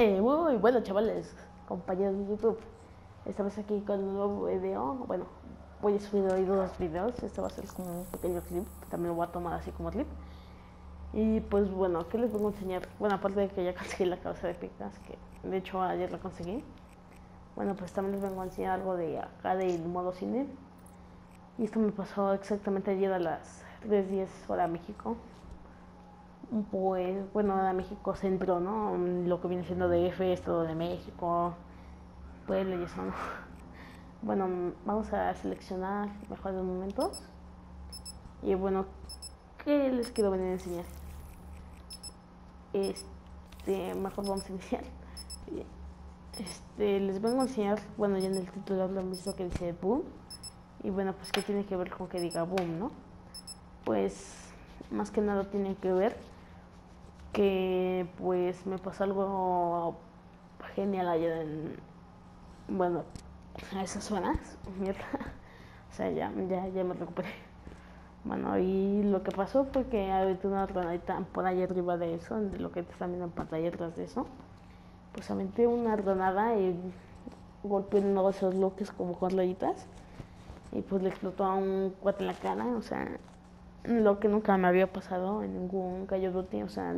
Eh, muy bueno, chavales, compañeros de YouTube. Estamos aquí con un nuevo video. Bueno, voy a subir hoy dos videos. Este va a ser como un pequeño clip. También lo voy a tomar así como clip. Y pues bueno, ¿qué les vengo a enseñar? Bueno, aparte de que ya conseguí la cabeza de picas, que de hecho ayer la conseguí. Bueno, pues también les vengo a enseñar algo de acá del modo cine. Y esto me pasó exactamente ayer a las 3.10 hora México pues, bueno, a México Centro, ¿no? Lo que viene siendo DF, Estado de México, Puebla y eso, ¿no? Bueno, vamos a seleccionar mejores momentos. Y bueno, ¿qué les quiero venir a enseñar? Este, mejor vamos a iniciar. Este, les vengo a enseñar, bueno, ya en el título lo visto que dice boom. Y bueno, pues qué tiene que ver con que diga boom, ¿no? Pues más que nada tiene que ver que pues me pasó algo genial ayer en, bueno, a esas horas, mierda, o sea, ya, ya, ya me recuperé. Bueno, y lo que pasó fue que había una ranadita por ahí arriba de eso, de lo que están viendo en pantalla atrás de eso. Pues aventé una granada y golpeé uno de esos bloques como con rayitas. Y pues le explotó a un cuate en la cara, o sea, lo que nunca me había pasado en ningún Duty, o sea,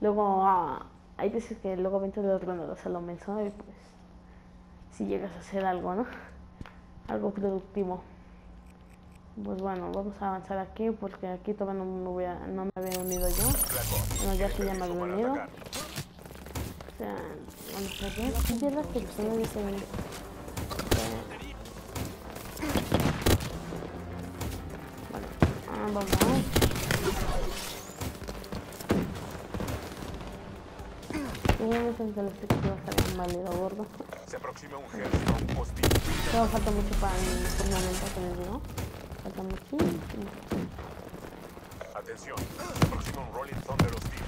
luego ah, hay veces que luego vente de granadas a lo menso y pues si llegas a hacer algo, ¿no? Algo productivo. Pues bueno, vamos a avanzar aquí porque aquí todavía no me, voy a, no me había unido yo. Bueno, ya sí ya me había unido. O sea, vamos a ver. Ya las personas dicen... vamos. Seguramente en que los textos salen mal y gordo. Se aproxima un gesto hostil. Pero falta mucho para el momento que les digo. Falta muchísimo. Atención, se aproxima un Rolling Thunder hostil.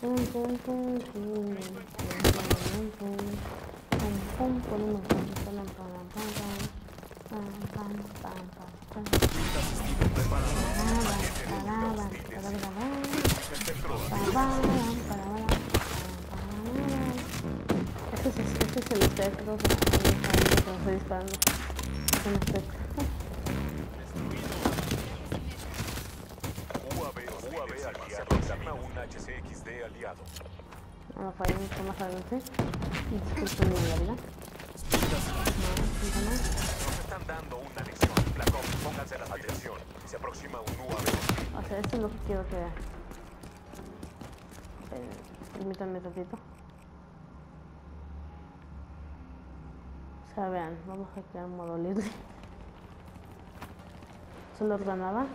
Pum, pum, pum, pum, pum, pum, pum, pum, pum, pum, pum, pum, este es, este es el espectro estoy disparando. Un HCXD aliado. Mi vida. No, no, no están dando una lección. Blacom, pónganse la atención. Se aproxima un UAV. O sea, esto es lo que quiero que vean. Eh, permítanme tantito. O sea, vean, vamos a crear un modo libre. Solo granada.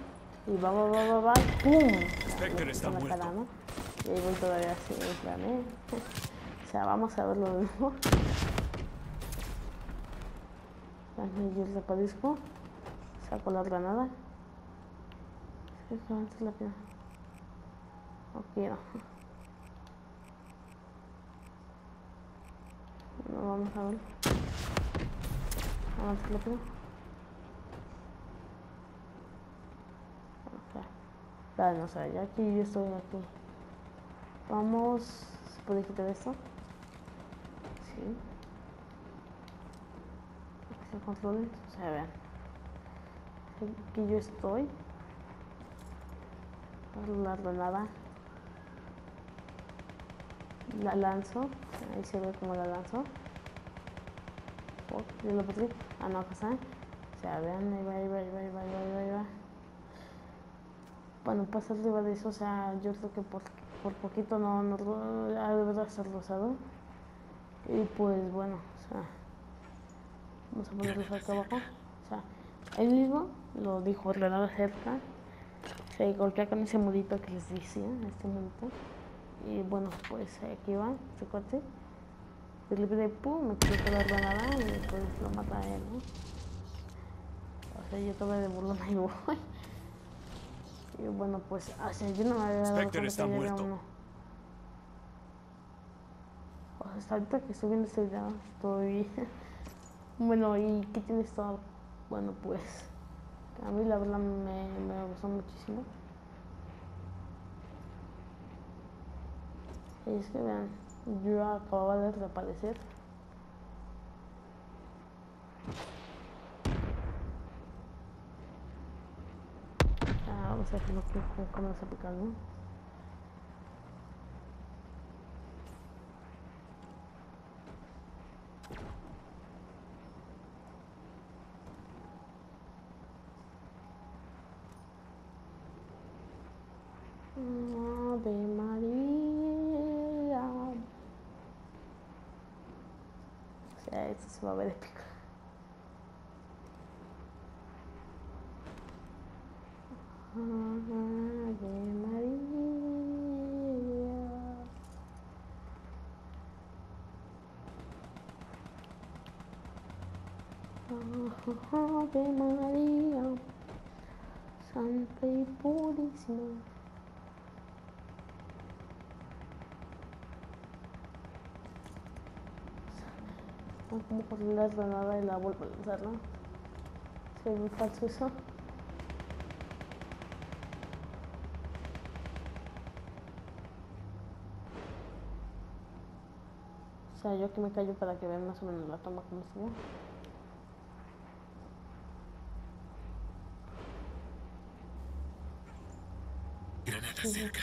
Y va, va, va, va, va. ¡Pum! Spectre está muerto. Cara, ¿no? Y ahí voy todavía así, en plan, ¿eh? O sea, vamos a verlo de nuevo. Y el zapadisco saco la granada. Antes la pena no quiero. No vamos a ver. Avanza la pena Vale, no sé, ya aquí yo estoy aquí. Vamos, ¿se puede quitar esto? Sí se controlen, o sea, vean. Aquí yo estoy. La granada. La lanzo. Ahí se ve como la lanzo. Oh, yo lo perdí. Ah, no, acá O sea, vean, ahí va, ahí va, ahí va, ahí va, ahí va. Bueno, pasa arriba de eso, o sea, yo creo que por, por poquito no, no, ya debería estar rosado. Y pues bueno, o sea. Vamos a ponerlo acá abajo. O sea, él mismo lo dijo, ordenado cerca. Se golpea con ese mudito que les decía, este mudito. Y bueno, pues aquí va, este coche. Y le pide pum, me quitó la granada y pues lo mata a él, ¿no? O sea, yo todavía de burlón ahí voy. Y bueno, pues, o sea, yo no me había dado cuenta está que muerto. uno. O sea, hasta ahorita que estoy viendo este video, estoy bueno, ¿y qué tienes todo? Bueno, pues a mí la verdad me, me gustó muchísimo. Y es que vean, yo acababa de reaparecer. Ah, vamos a dejarlo con, con cámaras aplicando. Ave María. O sea, esto se va a ver épico. Ave María. Ave María, Santa y Purísima. Como por la granada y la vuelvo a lanzar, ¿no? Se ve muy falso eso. O sea, yo aquí me callo para que vean más o menos la toma como se ve. Granada cerca.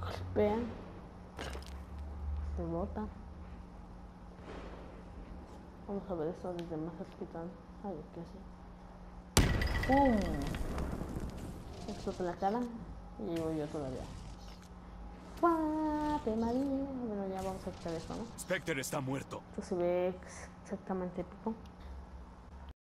Golpean. Se bota. Vamos a ver esto desde más cerquita. Ay, ¿qué así? ¡Pum! Explota la cara y llevo yo todavía. ¡Guate María! Bueno, ya vamos a quitar esto, ¿no? Spectre está muerto. Esto se ve ex- exactamente épico.